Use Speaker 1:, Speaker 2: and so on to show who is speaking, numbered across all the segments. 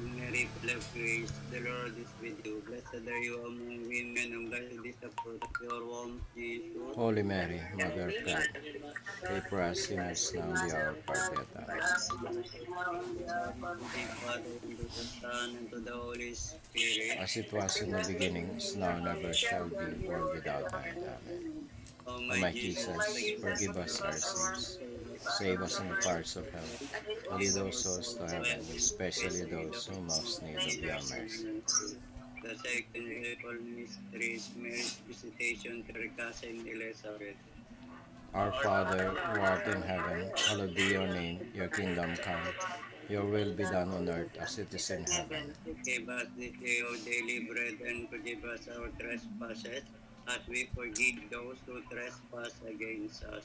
Speaker 1: Mary, full of grace, the Lord is with you. Blessed are you among women, and blessed is the fruit of your womb, Jesus.
Speaker 2: Holy Mary, Mother of God, pray for us sinners now and the hour of our death. Amen. As it was in the beginning, is now, and ever shall be, world without end. Amen.
Speaker 1: O
Speaker 2: my Jesus, forgive us our sins. Save us from the fires of hell. Lead those souls to heaven, especially those who most need of your mercy.
Speaker 1: The second mystery is Mary's visitation to her cousin Elizabeth.
Speaker 2: Our Father, who art in heaven, hallowed be your name. Your kingdom come. Your will be done on earth as it is in heaven.
Speaker 1: Give us this day our daily bread and forgive us our trespasses as we forgive those who trespass against us.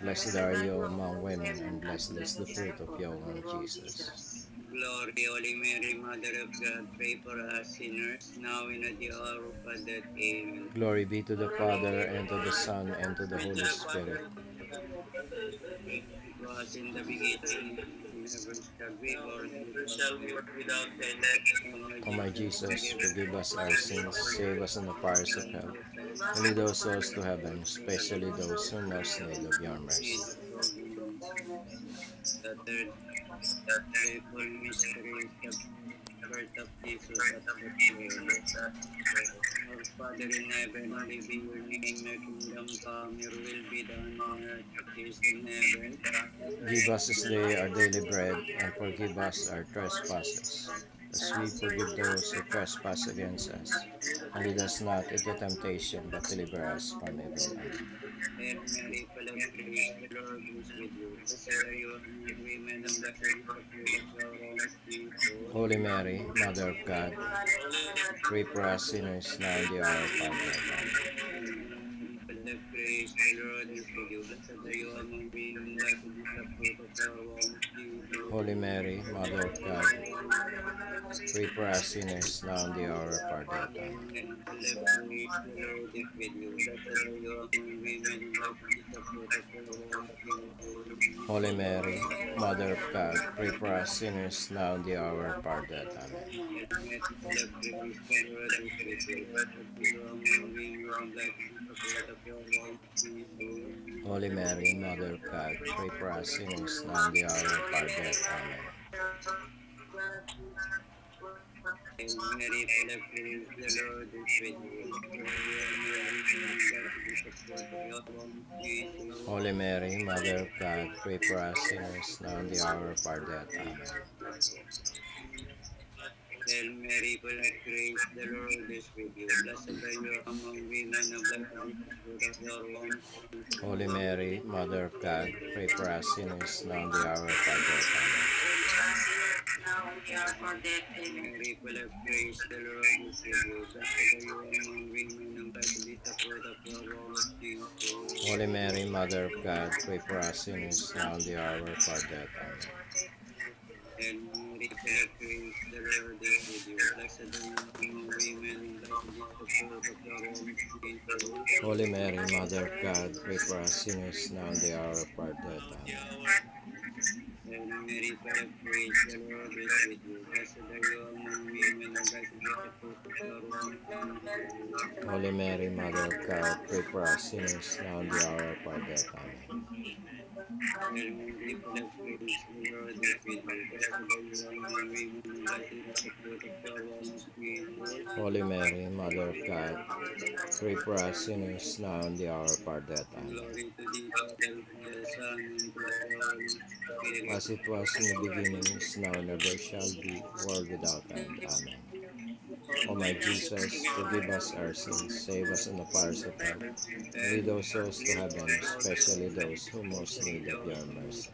Speaker 2: Blessed are you among women, and blessed is the fruit of your womb, Jesus.
Speaker 1: Glory, Holy Mary, Mother of God, pray for us sinners, now and at the hour of our death. Amen.
Speaker 2: Glory be to the Father, and to the Son, and to the Holy Spirit.
Speaker 1: Was in the beginning, never shall be, or never shall be, without end.
Speaker 2: O my Jesus, forgive us our sins, save us from the fires of hell, and lead those souls to heaven, especially those who most need of your mercy.
Speaker 1: Birth of Jesus at Bethlehem. Our Father in heaven, hallowed be your name, your kingdom come, your will be done on earth as it is in heaven.
Speaker 2: Give us this day our daily bread, and forgive us our trespasses, as we forgive those who trespass against us. And lead us not into temptation, but deliver us from evil.
Speaker 1: Mary, full of grace, the Lord is with you.
Speaker 2: Holy Mary, Mother of God, pray for us sinners now and the hour of our death. Holy Mary, Mother of God, and the hour of our
Speaker 1: Jesus.
Speaker 2: Holy Mary, Mother of God, pray for us sinners now and the hour of our death. Amen. Holy Mary, Mother of God, pray for us sinners now and the hour of our death. Amen. Holy Mary, Mother of God, pray for us sinners now and the hour of our death. Amen.
Speaker 1: Hail Mary, full of grace, the Lord is with you. Blessed are you among women, your womb.
Speaker 2: Holy Mary, Mother of God, pray for us sinners now and the hour of our death. Amen. Holy Mary, Mother of God, pray for us sinners now and the hour of our death. Amen.
Speaker 1: Are.
Speaker 2: Holy Mary, Mother of God, pray for us sinners now and the hour of our death. Amen.
Speaker 1: Hail Mary, full of grace, the Lord is with you. Blessed are you among women, and blessed is the fruit of your womb.
Speaker 2: Holy Mary, Mother of God, pray for us sinners now and the hour of our death. Amen. Holy Mary, Mother of God, pray for us sinners now and the hour of our death. Amen. As it was in the beginning, is now, and ever shall be, world without end. Amen. O my Jesus, forgive us our sins, save us in the fires of hell, lead those souls to heaven, especially those who most need of your mercy.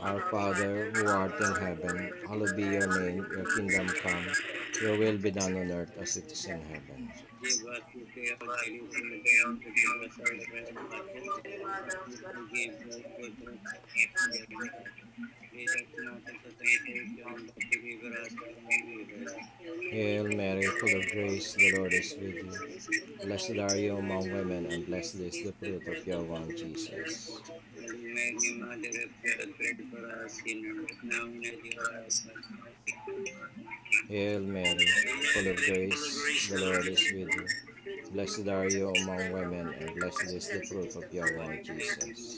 Speaker 2: Our Father, who art in heaven, hallowed be your name, your kingdom come, your will be done on earth as it is in heaven. Hail Mary, full of grace, the Lord is with you. Blessed are you among women, and blessed is the fruit of your womb, Jesus. Hail Mary, full of grace, the Lord is with you. Blessed are you among women, and blessed is the fruit of your womb, Jesus.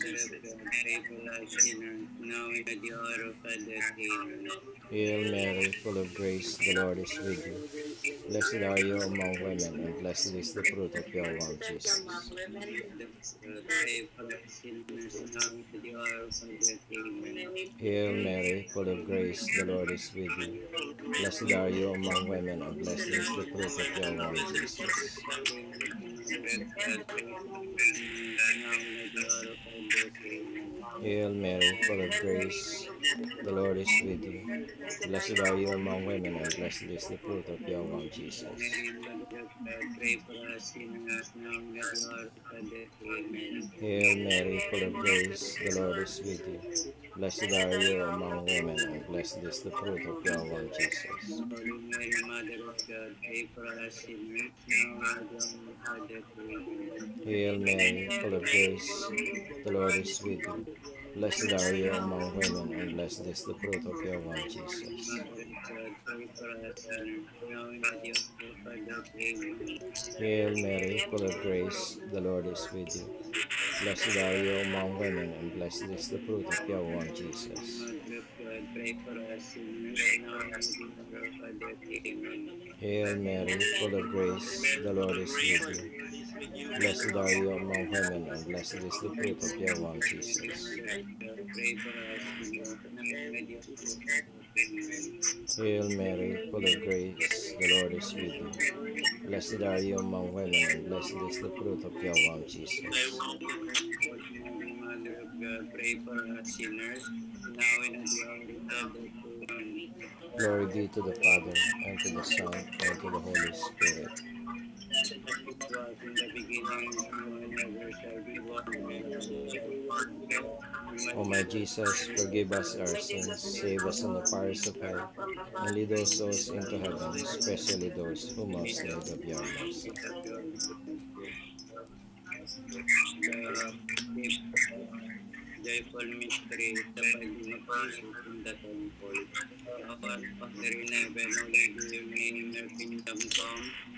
Speaker 2: Hail Mary, full of grace, the Lord is with you. Blessed are you among women, and blessed is the fruit of your womb, Jesus. Hail Mary, full of grace, the Lord is with you. Blessed are you among women, and blessed is the fruit of your womb, Jesus. Hail Mary, full of grace, the Lord is with you. Blessed are you among women, and blessed is the fruit of your womb, Jesus. Hail Mary, full of grace, the Lord is with you. Blessed are you among women, and blessed is the fruit of your womb, Jesus. Hail Mary, full of grace, the Lord is with you. Blessed are you among women, and blessed is the fruit of your womb, Jesus.
Speaker 1: Mother God, pray for us sinners, now and at the hour of our death. Amen.
Speaker 2: Hail Mary, full of grace, the Lord is with you. Blessed are you among women, and blessed is the fruit of your womb, Jesus. Hail Mary, full of grace, the Lord is with you. Blessed are you among women, and blessed is the fruit of your womb, Jesus.
Speaker 1: The.
Speaker 2: Hail Mary, full of grace, the Lord is with you. Blessed are you among women, and blessed is the fruit of your womb, Jesus.
Speaker 1: Mother of God, pray for us sinners, now and at the hour of. Amen.
Speaker 2: Glory be to the Father, and to the Son, and to the Holy Spirit. O my Jesus, forgive us our sins, save us from the fires of hell, and lead those souls into heaven, especially those who most need of your mercy.
Speaker 1: Joyful mystery, the Jesus in the temple. Our Father in heaven, hallowed be your your kingdom come,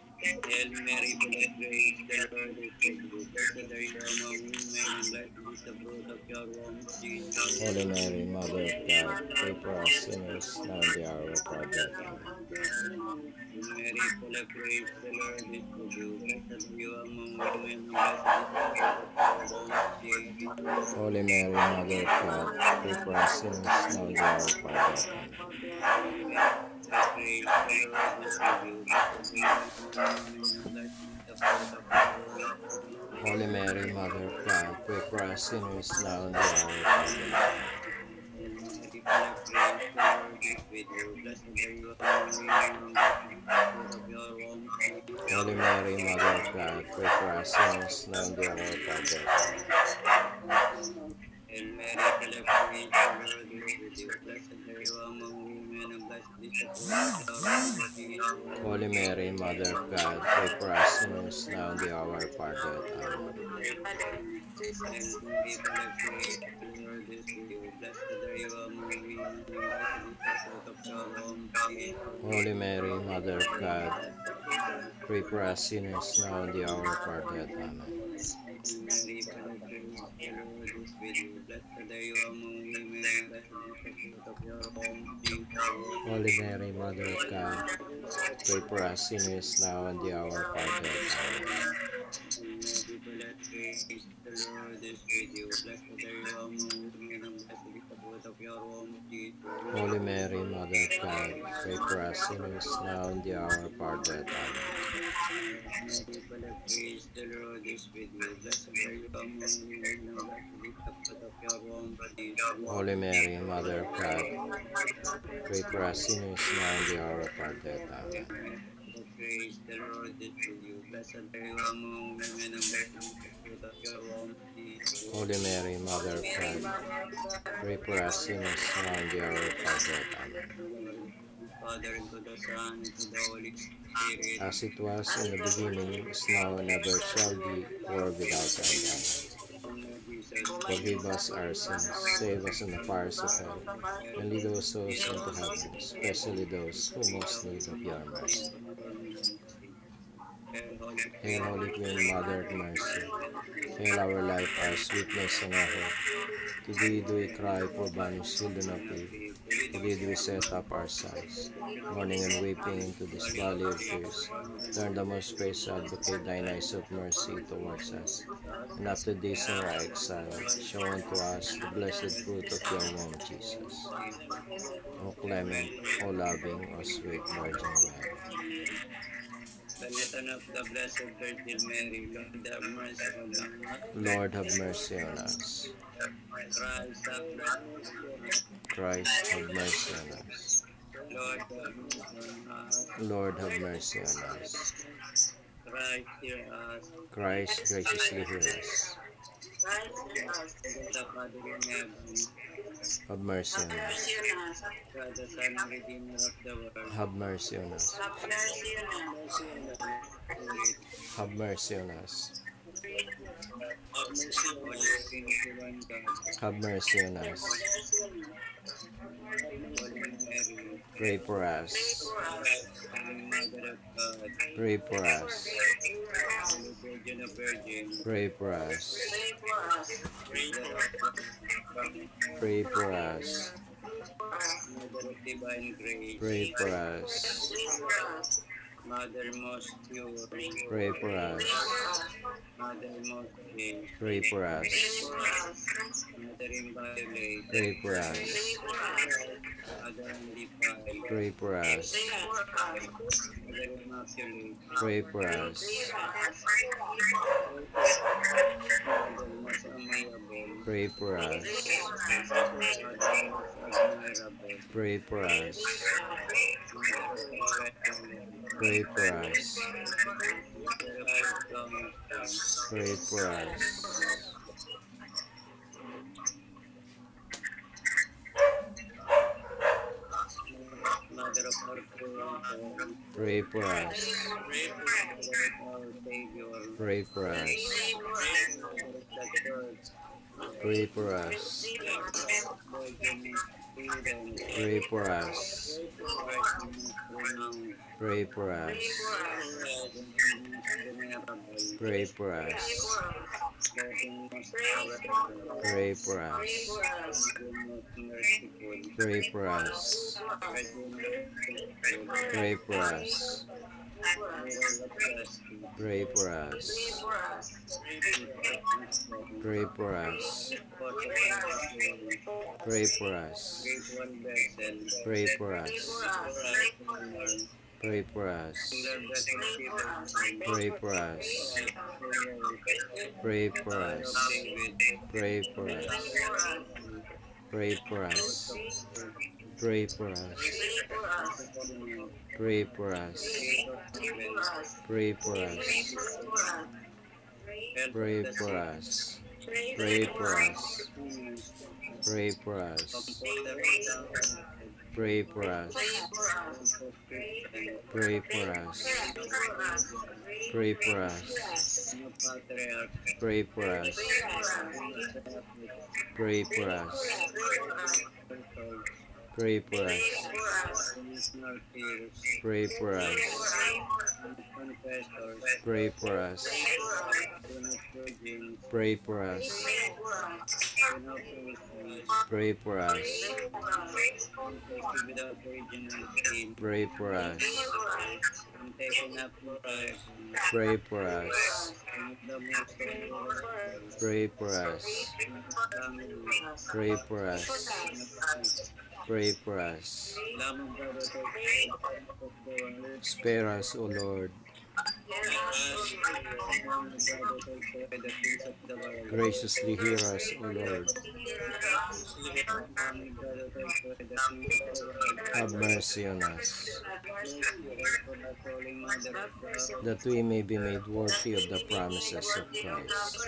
Speaker 1: Hail Mary, the Lord is with you. Blessed are you among women, and blessed is the fruit of your womb, Jesus.
Speaker 2: Holy Mary, Mother of God, pray for us sinners, now and the hour of our death. Amen.
Speaker 1: Mary, full of grace, the Lord is with you. Blessed are you among women, and blessed is the fruit of your womb, Jesus.
Speaker 2: Holy Mary, Mother of God, pray for us sinners, now and the hour of our death. Amen.
Speaker 1: You. You.
Speaker 2: Holy Mary, Mother of God, pray for us sinners, now and at the hour of our death. Holy Mary, Mother of God, pray for us sinners, now and the hour of our death. Holy Mary, Mother of God, pray for us sinners, now and the hour of our death. Amen. Holy Mary, Mother of God, pray for us sinners, now and the hour of our death. Amen. Holy Mary, Mother of God, pray for us sinners, now and the hour of our death. Amen. Holy Mary, Mother of God, pray for us sinners, now and the hour of our death. Amen. Holy Mary, Mother of God, pray for us sinners, now and the hour of our death. Amen.
Speaker 1: Praise the Lord is with you. Blessed are you among women, and blessed is the fruit of your womb, Jesus.
Speaker 2: Holy Mary, Mother of God, pray for us sinners, now and the hour of our death. Amen.
Speaker 1: Father, and to the Son, and to the Holy Spirit.
Speaker 2: As it was in the beginning, is now, and ever shall be, world without end. Amen. Forgive us our sins, save us from the fires of hell, and lead those souls into heaven, especially those who most need of your mercy. Hail, Holy Queen, Mother of Mercy. Hail our life, our sweetness, and our hope. To thee do we cry, poor banished children of Eve. To thee do we set up our sighs, mourning and weeping into this valley of tears. Turn the most gracious advocate thine eyes of mercy towards us. And after this our exile, show unto us the blessed fruit of your womb, Jesus. O clement, O loving, O sweet Virgin Mary.
Speaker 1: Palitan of the Blessed Virgin Mary, Lord have mercy on us.
Speaker 2: Lord have mercy on us.
Speaker 1: Christ have mercy on us.
Speaker 2: Christ have mercy on us.
Speaker 1: Lord have mercy on us. Christ
Speaker 2: graciously hear us.
Speaker 1: The Father in heaven,
Speaker 2: Have mercy on us. Have mercy on us. Have mercy on us. Have mercy on us. Pray for us.
Speaker 1: Mother of God,
Speaker 2: Pray for us.
Speaker 1: Virgin of Virgins,
Speaker 2: Pray for us. Pray for us. Pray for us.
Speaker 1: Mother most pure,
Speaker 2: Pray for us.
Speaker 1: Mother most
Speaker 2: Pray for us.
Speaker 1: Mother inviolate,
Speaker 2: Pray for us.
Speaker 1: Mother undefiled,
Speaker 2: Pray for us.
Speaker 1: Mother immaculate,
Speaker 2: Pray for us.
Speaker 1: Mother most amiable,
Speaker 2: Pray for us.
Speaker 1: Mother most admirable,
Speaker 2: Pray for us. Pray for us.
Speaker 1: Great price. Great price.
Speaker 2: Pray for us. Pray for us. Pray for us. Pray for us. Pray for us. Pray for us. Pray for us. Pray for us. Pray for us. Pray for us. Pray for us. Pray for us. Pray for us. Pray for us.
Speaker 1: Lord blessed Stephen,
Speaker 2: Pray for us. Pray for us. Pray for us. Pray for us. Pray for us. Pray for us. Pray for us. Pray for us. Pray for us. Pray for us. Pray for us. Pray for us. Pray for us. Pray for us. Pray for us. Pray for us. Pray for us. Pray for us. Pray for us. Pray for us. Pray for us. Pray for us. Pray for us. Pray for us. Pray for us. Spare us, O Lord. Graciously hear us, O Lord. Have mercy on us, that we may be made worthy of the promises of Christ.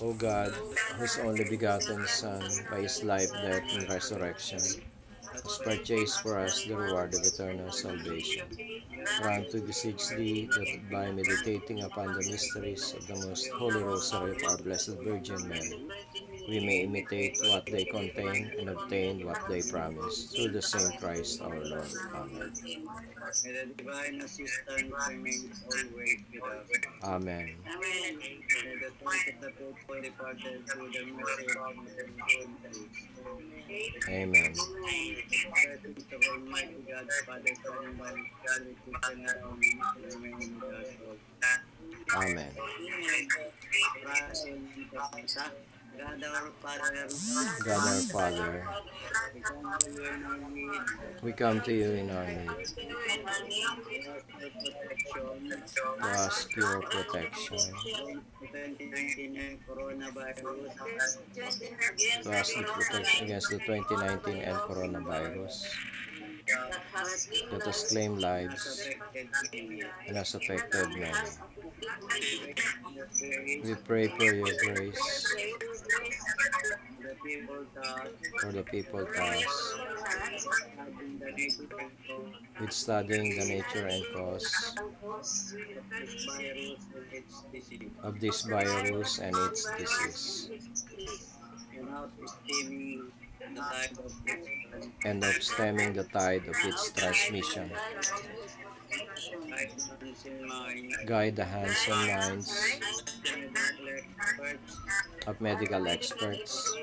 Speaker 2: O God, whose only begotten Son, by his life, death, and resurrection, has purchased for us the reward of eternal salvation. Grant to beseech thee that by meditating upon the mysteries of the most holy rosary of our Blessed Virgin Mary, we may imitate what they contain and obtain what they promise. Through the same Christ our Lord. Amen. Amen. Amen. Amen.
Speaker 1: God our Father, we come to you in our need.
Speaker 2: to ask your protection,
Speaker 1: 2019 coronavirus,
Speaker 2: to ask the protection against the 2019 and coronavirus that has claimed lives. And has affected many. We pray for your grace. For the people tasked with studying the nature and cause.
Speaker 1: Of this virus and its disease,
Speaker 2: and its disease,
Speaker 1: and out stemming the tide of its
Speaker 2: and of stemming the tide of its transmission.
Speaker 1: guidance in mind,
Speaker 2: Guide the hands and minds
Speaker 1: medical experts,
Speaker 2: of medical experts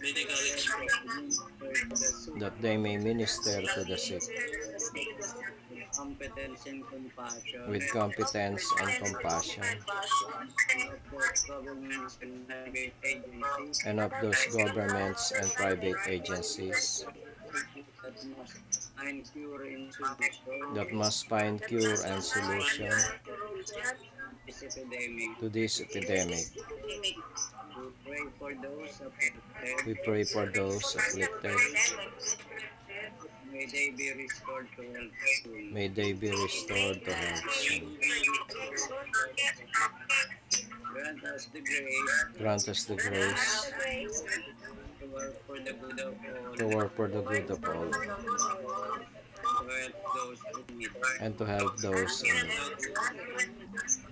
Speaker 1: medical experts,
Speaker 2: that they may minister to the sick
Speaker 1: competence and compassion,
Speaker 2: with competence and compassion,
Speaker 1: of governments and private agencies
Speaker 2: and of those governments and private agencies
Speaker 1: that must find cure and solution
Speaker 2: that must find cure and solution
Speaker 1: to this epidemic.
Speaker 2: to this epidemic.
Speaker 1: We pray for those affected.
Speaker 2: We pray for those afflicted.
Speaker 1: May they be restored to health soon.
Speaker 2: May they be restored to health soon.
Speaker 1: Grant us the grace
Speaker 2: Grant us the grace
Speaker 1: to work for the good of all,
Speaker 2: to work for the good of all and to help those in need.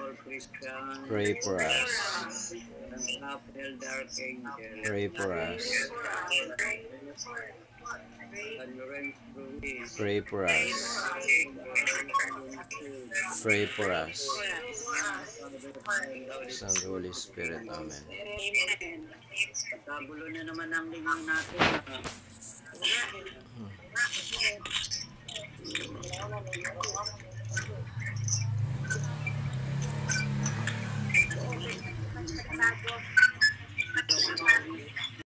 Speaker 1: All Christians.
Speaker 2: Pray for us.
Speaker 1: Raphael the Archangel.
Speaker 2: Pray for us. Pray for us. Pray for us. The Holy Spirit. Amen.
Speaker 1: Tabulo na naman ang linggo natin. 大哥。